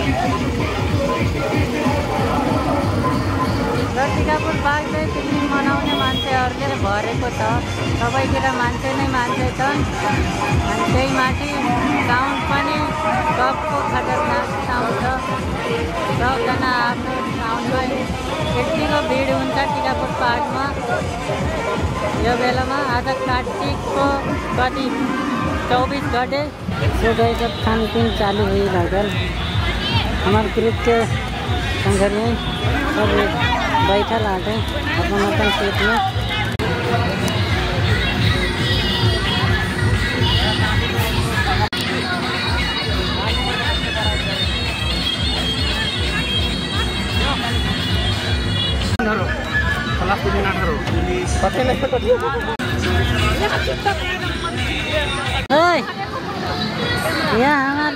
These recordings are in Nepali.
यता छ र टिकापुर पार्क चाहिँ पिकनिक मनाउने मान्छेहरूले भरेको छ। सबैतिर मान्छे नै मान्छे छन्। अनि त्यही माथि साउन्ड पनि सबको खतरनाक साउन्ड छ सबजना आफ्नो साउन्डमा यतिको भिड हुन्छ टिकापुर पार्कमा यो बेलामा आज कार्तिकको कति चौबिस गते सो गए जब खानपिन चालू हुई हमारे ग्रुप के संगठन में सब बैठल आटे अपन अपन सीट में ओए यहाँ हमार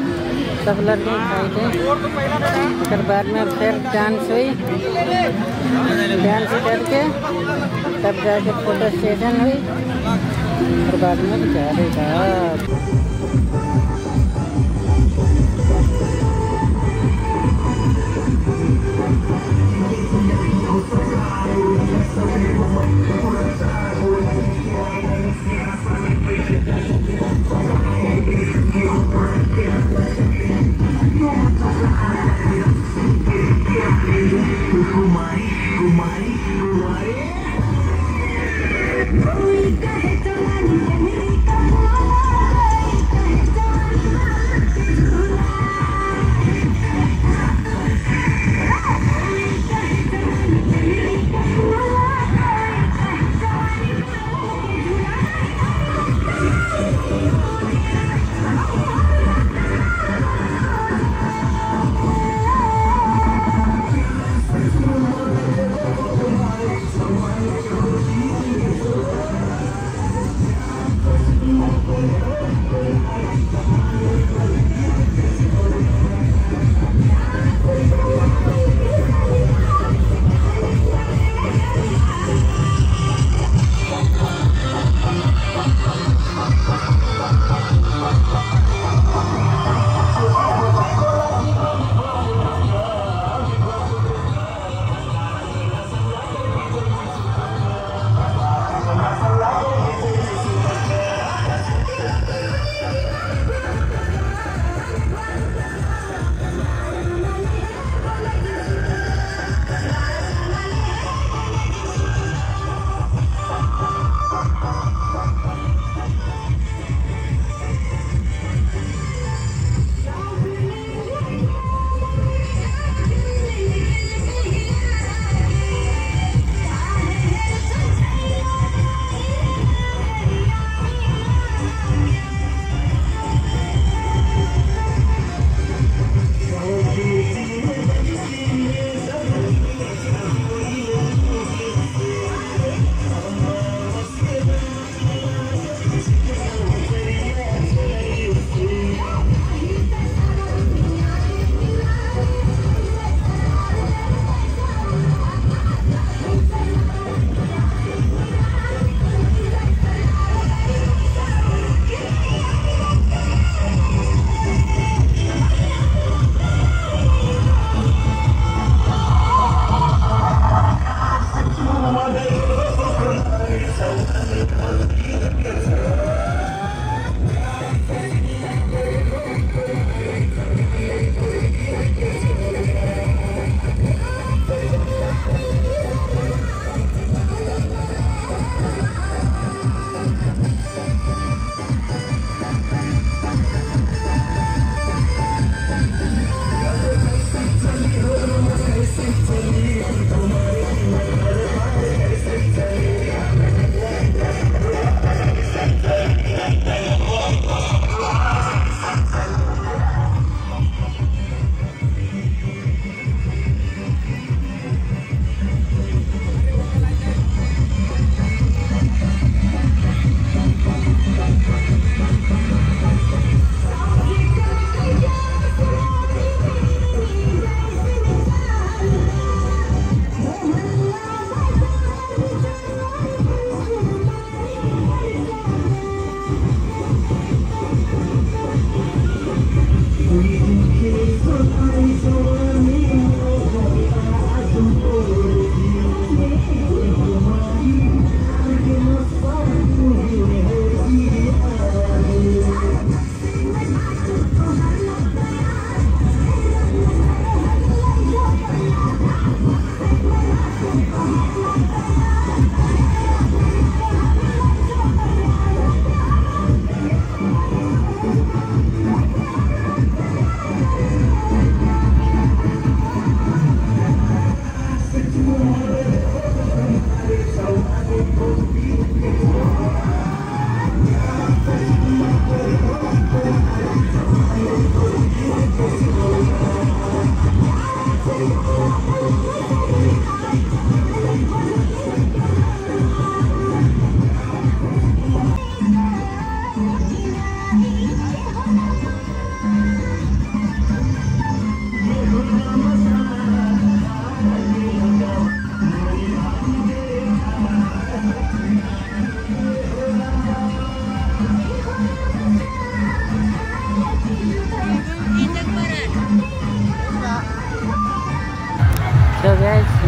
सब लड़के खाए थे। फिर बाद में फिर डांस हुई। डांस करके तब जाके फ़ोटो स्टेशन हुई। और बाद में जा रही था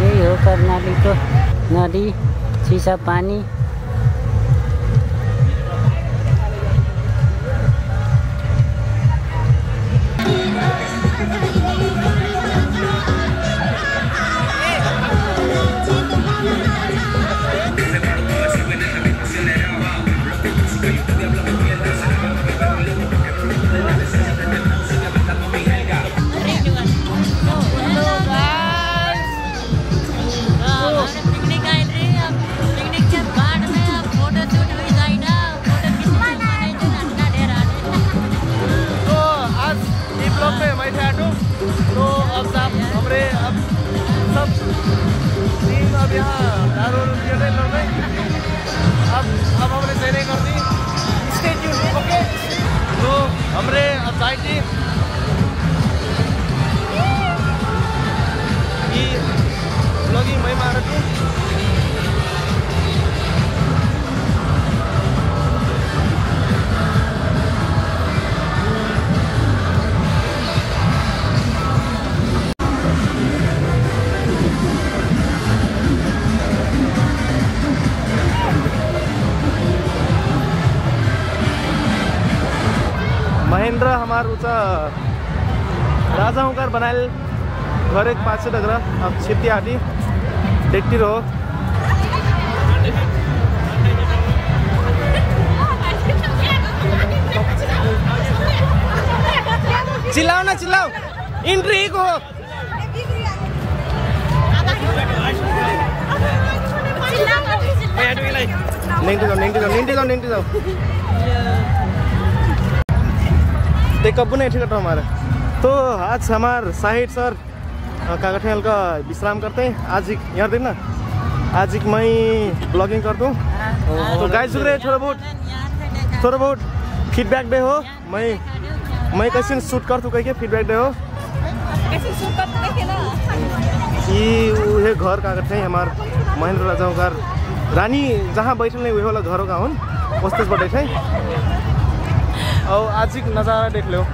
यही हो कर्णालीको नदी चिसा पानी टीम अब यहाँ दारू पिए लोग अब अब हमरे ट्रेनिंग कर दी स्टे ट्यून ओके तो ये ब्लॉगिंग मैं मार तू। महेंद्र हमार उचा राजा होकर बनाएल घर एक पाचशे डगरा। अब शेती आधी डेक्टी रहो चिल्लाओ ना चिल्लाओ। एंट्री एक हो। निंटी जाओ निंटी जाओ निंटी जाओ निंटी जाओ। कब नहीं ठीक हमारे। तो आज हमार साहिद सर कागठेल का विश्राम करते हैं। आज यहाँ देखना आज एक मैं ब्लॉगिंग कर दूँ। तो थोड़ा बहुत। थोड़ा बहुत फीडबैक दे हो। मैं मैं कैसे शूट कर तू कह के फीडबैक दे हो। उहे घर का थे हमार महेंद्र राजा का। रानी जहाँ बैठल नहीं वही वाला घरों का हुन उस पर बैठे और आज नज़ारा देख लो।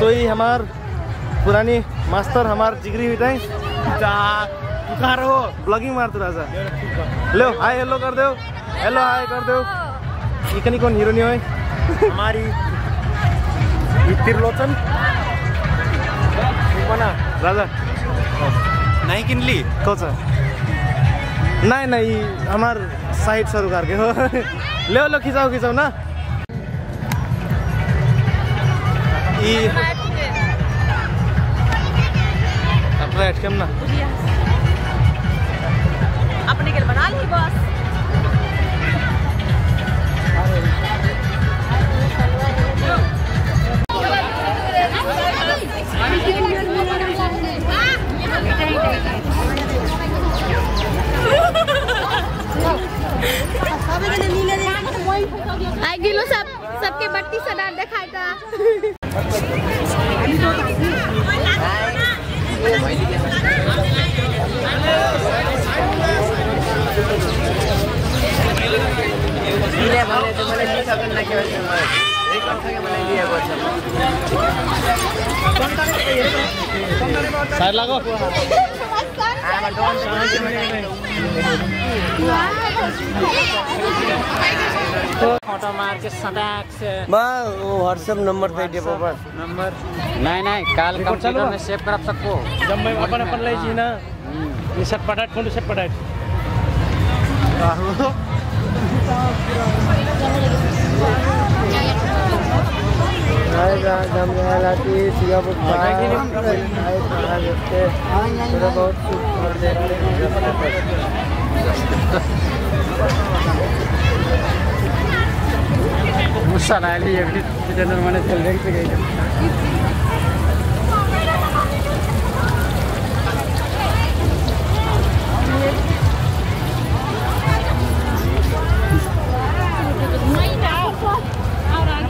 सोई हमार पुरानी मास्टर हमार जिगरी हुई कहाँ रहो ब्लॉगिंग मार राजा। लो हाय हेलो कर दो। हेलो हाय कर दो। इकनी कौन हीरो नहीं हो हमारी त्रिलोचन राजा। नहीं किनली? कौन सा? नहीं नहीं हमार साइड शुरू करके हो। ले लो खिंचाओ खिंचाओ ना। अपना एटकम ना। अपने के बना ली बस। आई गिलो सब सबके बत्ती सदा મને તો फ़ोटो मार के नंबर दे दिए नंबर नहीं नहीं काल कंप्यूटर में सेव कर सबको जब मैं अपन अपन ले जी ना ये सब पटाट फ़ोन सब पटाट हालाँकि सिंगापुर थोड़ा चल रही हेलो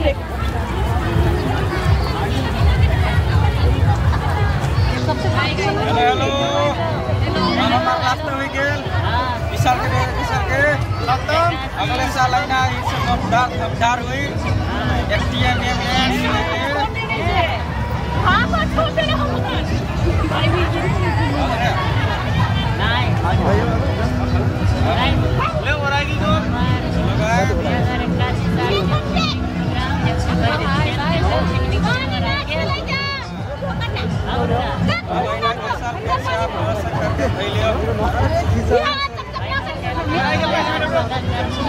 हेलो हमारा लास्ट वीकेंड विशाल के विशाल के अगले साल आईना इस मतदार मतदार हुई एसटीएम एमएस हाँ बस छोड़ दे हम ले ओरागी को यहाँ तक तो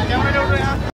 कैमरा जोड़ रहे हैं